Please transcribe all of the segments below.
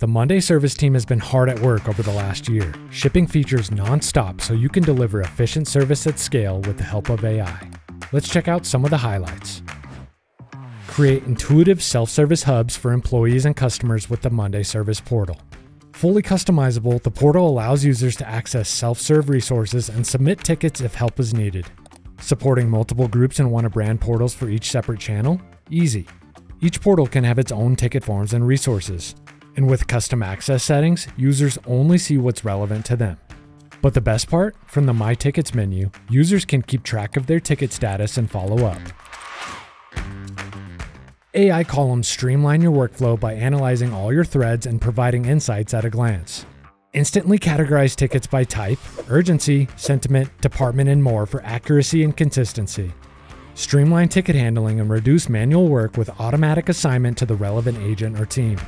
The Monday service team has been hard at work over the last year, shipping features nonstop so you can deliver efficient service at scale with the help of AI. Let's check out some of the highlights. Create intuitive self service hubs for employees and customers with the Monday Service Portal. Fully customizable, the portal allows users to access self serve resources and submit tickets if help is needed. Supporting multiple groups and one of brand portals for each separate channel? Easy. Each portal can have its own ticket forms and resources. And with custom access settings, users only see what's relevant to them. But the best part? From the My Tickets menu, users can keep track of their ticket status and follow up. AI columns streamline your workflow by analyzing all your threads and providing insights at a glance. Instantly categorize tickets by type, urgency, sentiment, department, and more for accuracy and consistency. Streamline ticket handling and reduce manual work with automatic assignment to the relevant agent or team.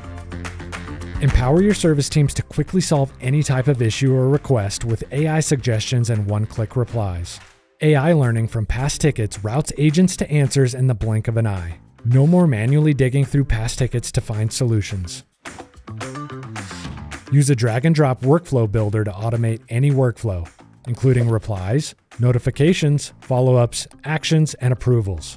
Empower your service teams to quickly solve any type of issue or request with AI suggestions and one click replies. AI learning from past tickets routes agents to answers in the blink of an eye. No more manually digging through past tickets to find solutions. Use a drag and drop workflow builder to automate any workflow, including replies, notifications, follow ups, actions, and approvals.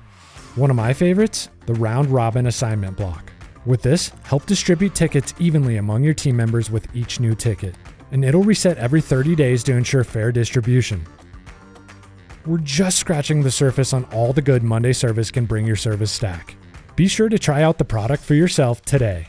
One of my favorites the round robin assignment block. With this, help distribute tickets evenly among your team members with each new ticket, and it'll reset every 30 days to ensure fair distribution. We're just scratching the surface on all the good Monday service can bring your service stack. Be sure to try out the product for yourself today.